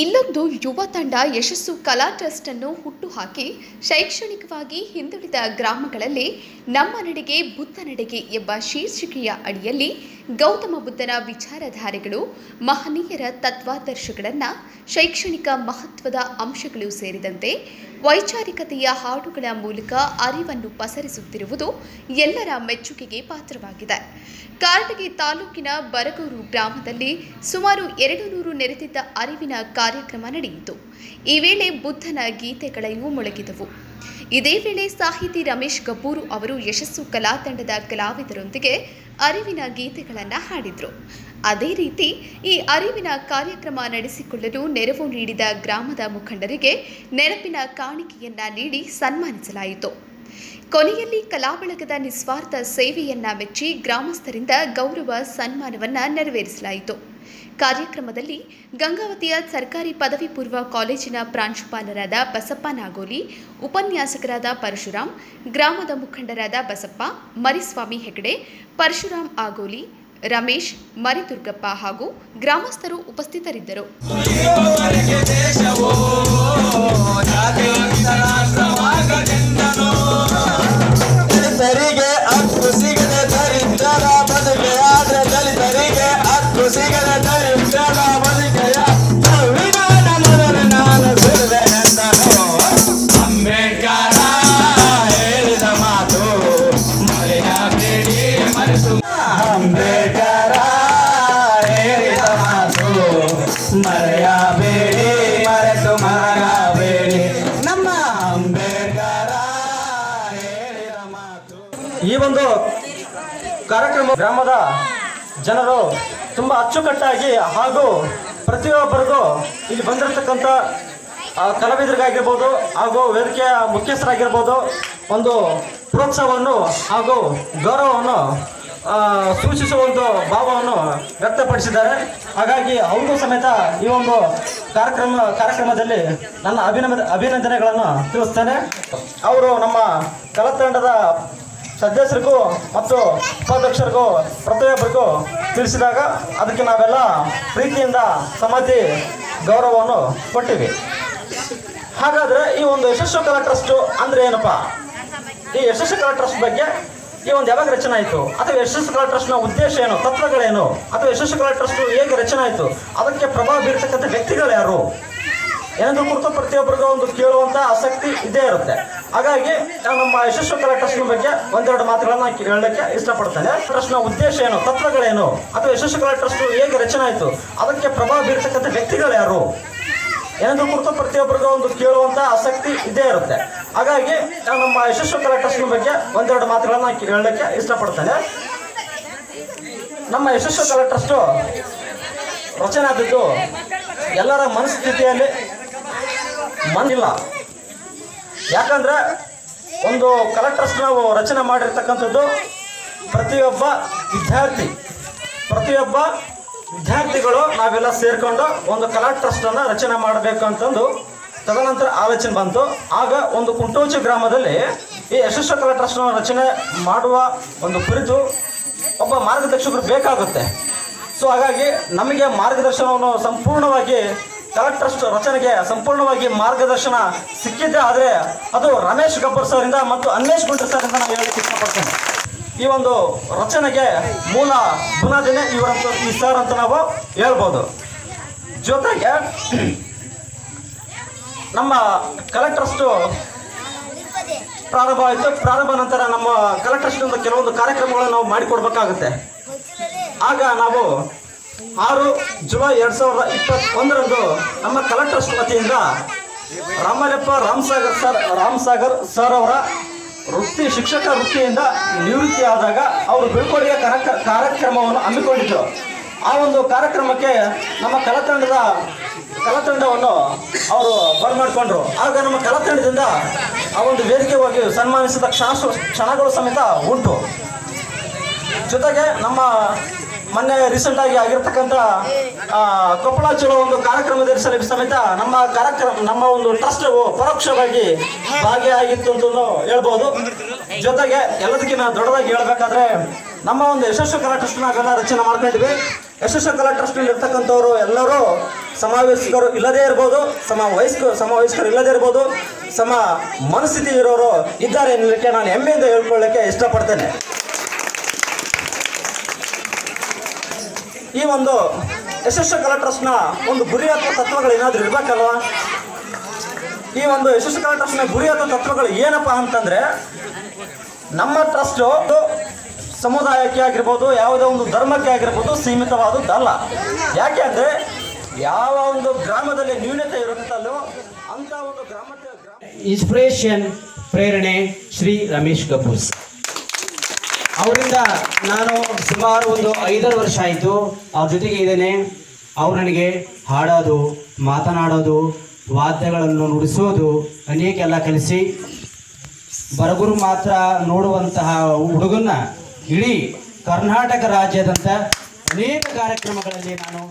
ಇಲ್ಲೊಂದು ಯುವ ತಂಡ ಯಶಸ್ಸು ಕಲಾ ಟ್ರಸ್ಟ್ ಅನ್ನು ಹುಟ್ಟುಹಾಕಿ ಶೈಕ್ಷಣಿಕವಾಗಿ ಹಿಂದುಳಿದ ಗ್ರಾಮಗಳಲ್ಲಿ ನಮ್ಮ ನಡೆಗೆ ಬುದ್ಧ ನಡೆಗೆ ಎಂಬ ಶೀರ್ಷಿಕೆಯ ಅಡಿಯಲ್ಲಿ ಗೌತಮ ಬುದ್ಧನ ವಿಚಾರಧಾರೆಗಳು, ಮಹನೀಯರ ತತ್ವಾದರ್ಶಗಳನ್ನು, ಶೈಕ್ಷಣಿಕ ಮಹತ್ವದ ಅಂಶಗಳು ಸೇರಿದಂತೆ ವೈಚಾರಿಕತೆಯ ಹಾಡುಗಳ ಮೂಲಕ ಅರಿವನ್ನು ಪಸರಿಸುತ್ತಿರುವುದು ಎಲ್ಲರ ಮೆಚ್ಚುಗೆಗೆ ಪಾತ್ರವಾಗಿದೆ. ಕಾರಟಗಿ ತಾಲೂಕಿನ ಬರಗೂರು ಗ್ರಾಮದಲ್ಲಿ ಸುಮಾರು ಎರಡು ನೂರು ನೆರೆದಿದ್ದ ಅರಿವಿನ ಕಾರ್ಯಕ್ರಮ ನಡೆಯಿತು. ಈ ವೇಳೆ ಬುದ್ಧನ ಗೀತೆಗಳೂ ಮೊಳಗಿದವು. ಇದೇ ವೇಳೆ ಸಾಹಿತಿ ರಮೇಶ್ ಕಪೂರ್ ಅವರು ಯಶಸ್ಸು ಕಲಾ ತಂಡದ ಕಲಾವಿದರೊಂದಿಗೆ ಅರಿವಿನ ಗೀತೆಗಳನ್ನು ಹಾಡಿದರು. ಅದೇ ರೀತಿ ಈ ಅರಿವಿನ ಕಾರ್ಯಕ್ರಮ ನಡೆಸಿಕೊಳ್ಳಲು ನೆರವು ನೀಡಿದ ಗ್ರಾಮದ ಮುಖಂಡರಿಗೆ ನೆನಪಿನ ಕಾಣಿಕೆಯನ್ನ ನೀಡಿ ಸನ್ಮಾನಿಸಲಾಯಿತು. ಕೊನೆಯಲ್ಲಿ ಕಲಾಬಳಗದ ನಿಸ್ವಾರ್ಥ ಸೇವೆಯನ್ನ ಮೆಚ್ಚಿ ಗ್ರಾಮಸ್ಥರಿಂದ ಗೌರವ ಸನ್ಮಾನವನ್ನ ನೆರವೇರಿಸಲಾಯಿತು. ಕಾರ್ಯಕ್ರಮದಲ್ಲಿ ಗಂಗಾವತಿಯ ಸರ್ಕಾರಿ ಪದವಿ ಪೂರ್ವ ಕಾಲೇಜಿನ ಪ್ರಾಂಶುಪಾಲರಾದ ಬಸಪ್ಪ ನಾಗೋಲಿ, ಉಪನ್ಯಾಸಕರಾದ ಪರಶುರಾಮ್ ಗ್ರಾಮದ ಮುಖಂಡರಾದ ಬಸಪ್ಪ, ಮರಿಸ್ವಾಮಿ ಹೆಗಡೆ ಪರಶುರಾಮ್ ಆಗೋಲಿ, ರಮೇಶ್, ಮರಿದುರ್ಗಪ್ಪ ಹಾಗೂ ಗ್ರಾಮಸ್ಥರು ಉಪಸ್ಥಿತರಿದ್ದರು. ಈ ಒಂದು ಕಾರ್ಯಕ್ರಮ ಗ್ರಾಮದ ಜನರು ತುಂಬ ಅಚ್ಚುಕಟ್ಟಾಗಿ ಹಾಗೂ ಪ್ರತಿಯೊಬ್ಬರಿಗೂ ಇಲ್ಲಿ ಬಂದಿರತಕ್ಕಂಥ ಕಲಾವಿದರಿಗಾಗಿರ್ಬೋದು ಹಾಗೂ ವೇದಿಕೆಯ ಮುಖ್ಯಸ್ಥರಾಗಿರ್ಬೋದು ಒಂದು ಪ್ರೋತ್ಸಾಹವನ್ನು ಹಾಗೂ ಗೌರವವನ್ನು ಸೂಚಿಸುವ ಒಂದು ಭಾವವನ್ನು ವ್ಯಕ್ತಪಡಿಸಿದ್ದಾರೆ. ಹಾಗಾಗಿ ಅವರು ಸಮೇತ ಈ ಒಂದು ಕಾರ್ಯಕ್ರಮ, ಕಾರ್ಯಕ್ರಮದಲ್ಲಿ ನನ್ನ ಅಭಿನಂದ, ಅಭಿನಂದನೆಗಳನ್ನು ತಿಳಿಸ್ತೇನೆ. ಅವರು ನಮ್ಮ ಕಲಾತಂಡದ ಸದಸ್ಯರಿಗೂ ಮತ್ತು ಉಪಾಧ್ಯಕ್ಷರಿಗೂ ಪ್ರತಿಯೊಬ್ಬರಿಗೂ ತಿಳಿಸಿದಾಗ ಅದಕ್ಕೆ ನಾವೆಲ್ಲ ಪ್ರೀತಿಯಿಂದ ಸಮಾಧಿ ಗೌರವವನ್ನು ಕೊಟ್ಟಿವಿ. ಹಾಗಾದರೆ ಈ ಒಂದು ಯಶಸ್ವಿ ಕಲಾ ಟ್ರಸ್ಟು ಅಂದರೆ ಏನಪ್ಪ? ಈ ಯಶಸ್ವಿ ಕಲಾ ಟ್ರಸ್ಟ್ ಬಗ್ಗೆ ಈ ಒಂದು ಯಾವಾಗ ರಚನೆ ಆಯಿತು? ಅಥವಾ ಯಶಸ್ವಿ ಕಲಾ ಟ್ರಸ್ಟ್ನ ಉದ್ದೇಶ ಏನು? ತತ್ವಗಳೇನು? ಅಥವಾ ಯಶಸ್ವಿ ಕಲಾ ಟ್ರಸ್ಟ್ ಹೇಗೆ ರಚನೆ ಆಯಿತು? ಅದಕ್ಕೆ ಪ್ರಭಾವ ಬೀರ್ತಕ್ಕಂಥ ವ್ಯಕ್ತಿಗಳು ಯಾರು? ಏನಾದರೂ ಕುರಿತು ಪ್ರತಿಯೊಬ್ಬರಿಗೂ ಒಂದು ಕೇಳುವಂಥ ಆಸಕ್ತಿ ಇದೇ ಇರುತ್ತೆ. ಹಾಗಾಗಿ ನಾನು ನಮ್ಮ ಯಶಸ್ವಿ ಕಲಾ ಟ್ರಸ್ಟ್ ಬಗ್ಗೆ ಒಂದೆರಡು ಮಾತುಗಳನ್ನು ಹೇಳಲಿಕ್ಕೆ ಇಷ್ಟಪಡ್ತೇನೆ. ಟ್ರಸ್ಟ್ನ ಉದ್ದೇಶ ಏನು? ತತ್ವಗಳೇನು? ಅಥವಾ ಯಶಸ್ವಿ ಕಲಾ ಟ್ರಸ್ಟ್ ಹೇಗೆ ರಚನೆ ಆಯಿತು? ಅದಕ್ಕೆ ಪ್ರಭಾವ ಬೀರ್ತಕ್ಕಂಥ ವ್ಯಕ್ತಿಗಳು ಯಾರು? ಎಂದು ಕುರಿತು ಪ್ರತಿಯೊಬ್ಬರಿಗೂ ಒಂದು ಕೇಳುವಂಥ ಆಸಕ್ತಿ ಇದೇ ಇರುತ್ತೆ. ಹಾಗಾಗಿ ನಾನು ನಮ್ಮ ಯಶಸ್ವಿ ಕಲಾ ಟ್ರಸ್ಟ್ ಬಗ್ಗೆ ಒಂದೆರಡು ಮಾತುಗಳನ್ನ ಹೇಳಲಿಕ್ಕೆ ಇಷ್ಟಪಡ್ತೇನೆ. ನಮ್ಮ ಯಶಸ್ವಿ ಕಲಾ ಟ್ರಸ್ಟ್ ರಚನೆ ಆದದ್ದು ಎಲ್ಲರ ಮನಸ್ಥಿತಿಯಲ್ಲಿ ಮನಿಲ್ಲ ಯಾಕಂದ್ರೆ ಒಂದು ಕಲಾ ಟ್ರಸ್ಟ್ ನಾವು ರಚನೆ ಮಾಡಿರ್ತಕ್ಕಂಥದ್ದು ಪ್ರತಿಯೊಬ್ಬ ವಿದ್ಯಾರ್ಥಿ. ಪ್ರತಿಯೊಬ್ಬ ವಿದ್ಯಾರ್ಥಿಗಳು ನಾವೆಲ್ಲ ಸೇರ್ಕೊಂಡು ಒಂದು ಕಲಾ ಟ್ರಸ್ಟನ್ನು ರಚನೆ ಮಾಡಬೇಕು ಅಂತಂದು ತದನಂತರ ಆಲೋಚನೆ ಬಂತು. ಆಗ ಒಂದು ಕುಂಟೋಚಿ ಗ್ರಾಮದಲ್ಲಿ ಈ ಯಶಸ್ವ ಕಲಾ ಟ್ರಸ್ಟ್ನ ರಚನೆ ಮಾಡುವ ಒಂದು ಕುರಿತು ಒಬ್ಬ ಮಾರ್ಗದರ್ಶಕರು ಬೇಕಾಗುತ್ತೆ. ಸೊ ಹಾಗಾಗಿ ನಮಗೆ ಮಾರ್ಗದರ್ಶನವನ್ನು ಸಂಪೂರ್ಣವಾಗಿ ಕಲಾ ಟ್ರಸ್ಟ್ ರಚನೆಗೆ ಸಂಪೂರ್ಣವಾಗಿ ಮಾರ್ಗದರ್ಶನ ಸಿಕ್ಕಿದ್ದೆ ಆದರೆ ಅದು ರಮೇಶ್ ಗಬ್ಬರ್ ಸರಿಂದ ಮತ್ತು ಅನ್ವೇಶ್ ಗುಂಡ್ರ ಅಂತ ನಾನು ಹೇಳಲಿಕ್ಕೆ ಇಷ್ಟಪಡ್ತೇನೆ. ಈ ಒಂದು ರಚನೆಗೆ ಮೂಲ ಬುನಾದಿನೇ ಇವರಂತ ಈ ಸರ್ ಅಂತ ನಾವು ಹೇಳ್ಬೋದು. ಜೊತೆಗೆ ನಮ್ಮ ಕಲೆಕ್ಟ್ರಸ್ಟು ಟ್ರಸ್ಟು ಪ್ರಾರಂಭ ಆಯಿತು. ಪ್ರಾರಂಭ ನಂತರ ನಮ್ಮ ಕಲೆಕ್ಟ್ರಸ್ಟ್ ಕೆಲವೊಂದು ಕಾರ್ಯಕ್ರಮಗಳನ್ನು ನಾವು ಮಾಡಿಕೊಡ್ಬೇಕಾಗುತ್ತೆ. ಆಗ ನಾವು ಆರು ಜುಲೈ ಎರಡ್ ಸಾವಿರದ ಇಪ್ಪತ್ತೊಂದರಂದು ನಮ್ಮ ಕಲೆಕ್ಟರ್ ವತಿಯಿಂದ ರಾಮಲೆಪ್ಪ ರಾಮಸಾಗರ್ ಸರ್ ರಾಮಸಾಗರ್ ಸರ್ ಅವರ ವೃತ್ತಿ ಶಿಕ್ಷಕ ವೃತ್ತಿಯಿಂದ ನಿವೃತ್ತಿ ಆದಾಗ ಅವರು ಬೀಳ್ಕೊಡುಗೆ ಕಾರ್ಯ- ಕಾರ್ಯಕ್ರಮವನ್ನು ಹಮ್ಮಿಕೊಂಡಿದ್ದರು. ಆ ಒಂದು ಕಾರ್ಯಕ್ರಮಕ್ಕೆ ನಮ್ಮ ಕಲಾತಂಡದ, ಕಲಾತಂಡವನ್ನು ಅವರು ಬರಮಾಡಿಕೊಂಡ್ರು ಆಗ ನಮ್ಮ ಕಲಾತಂಡದಿಂದ ಆ ಒಂದು ವೇದಿಕೆ ಹೋಗಿ ಸನ್ಮಾನಿಸಿದ ಕ್ಷಣ ಕ್ಷಣಗಳು ಸಮೇತ ಉಂಟು. ಜೊತೆಗೆ ನಮ್ಮ ಮೊನ್ನೆ ರೀಸೆಂಟ್ ಆಗಿ ಆಗಿರ್ತಕ್ಕಂಥ ಕೊಪ್ಪಳ ಚಲೋ ಒಂದು ಕಾರ್ಯಕ್ರಮದಲ್ಲಿ ಸಮೇತ ನಮ್ಮ ಕಾರ್ಯಕ್ರಮ, ನಮ್ಮ ಒಂದು ಟ್ರಸ್ಟ್ ಪರೋಕ್ಷವಾಗಿ ಭಾಗಿಯಾಗಿತ್ತು ಅಂತ ಹೇಳ್ಬೋದು. ಜೊತೆಗೆ ಎಲ್ಲದಕ್ಕಿಂತ ದೊಡ್ಡದಾಗಿ ಹೇಳ್ಬೇಕಾದ್ರೆ, ನಮ್ಮ ಒಂದು ಯಶಸ್ವಿ ಕಲಾ ಟ್ರಸ್ಟ್ನ ಗಣ ರಚನೆ ಮಾಡ್ಕೊಂಡಿದ್ವಿ. ಯಶಸ್ವಿ ಕಲಾ ಟ್ರಸ್ಟ್ನಲ್ಲಿ ಇರ್ತಕ್ಕಂಥವ್ರು ಎಲ್ಲರೂ ಸಮಾವೇಶಕರು ಇಲ್ಲದೇ ಇರ್ಬೋದು, ಸಮ ವಯಸ್ಕ, ಸಮಾವೇಶಕರು ಇಲ್ಲದೇ ಇರ್ಬೋದು, ಸಮ ಮನಸ್ಥಿತಿ ಇರೋರು ಇದ್ದಾರೆ ಎನ್ನಲಿಕ್ಕೆ ನಾನು ಹೆಮ್ಮೆಯಿಂದ ಹೇಳ್ಕೊಳ್ಳಿಕ್ಕೆ ಇಷ್ಟಪಡ್ತೇನೆ. ಈ ಒಂದು ಯಶಸ್ವಿ ಕಲಾ ಟ್ರಸ್ಟ್ನ ಒಂದು ಗುರಿ ಅಥವಾ ತತ್ವಗಳು ಏನಾದರೂ ಇರಬೇಕಲ್ವಾ? ಈ ಒಂದು ಯಶಸ್ವಿ ಕಲಾ ಟ್ರಸ್ಟ್ನ ಗುರಿ ಅಥವಾ ತತ್ವಗಳು ಏನಪ್ಪ ಅಂತಂದರೆ, ನಮ್ಮ ಟ್ರಸ್ಟ್ ಸಮುದಾಯಕ್ಕೆ ಆಗಿರ್ಬೋದು, ಯಾವುದೇ ಒಂದು ಧರ್ಮಕ್ಕೆ ಆಗಿರ್ಬೋದು ಸೀಮಿತವಾದದ್ದಲ್ಲ ಯಾಕೆ ಅಂದರೆ, ಯಾವ ಒಂದು ಗ್ರಾಮದಲ್ಲಿ ನ್ಯೂನತೆ ಇರುತ್ತಲ್ಲೋ ಅಂತ ಒಂದು ಗ್ರಾಮಕ್ಕೆ ಗ್ರಾಮ ಇನ್ಸ್ಪಿರೇಷನ್ ಪ್ರೇರಣೆ, ಶ್ರೀ ರಮೇಶ್ ಕಪೂರ್ಸ್ ಅವರಿಂದ ನಾನು ಸುಮಾರು ಒಂದು ಐದಾರು ವರ್ಷ ಆಯಿತು. ಅವ್ರ ಜೊತೆಗೆ ಇದ್ದೇನೆ ಅವ್ರು ನನಗೆ ಹಾಡೋದು, ಮಾತನಾಡೋದು, ವಾದ್ಯಗಳನ್ನು ನುಡಿಸೋದು ಅನೇಕ ಎಲ್ಲ ಕಲಿಸಿ, ಬರಗುರು ಮಾತ್ರ ನೋಡುವಂತಹ ಹುಡುಗನ್ನ ಇಡೀ ಕರ್ನಾಟಕ ರಾಜ್ಯದಂಥ ಅನೇಕ ಕಾರ್ಯಕ್ರಮಗಳಲ್ಲಿ ನಾನು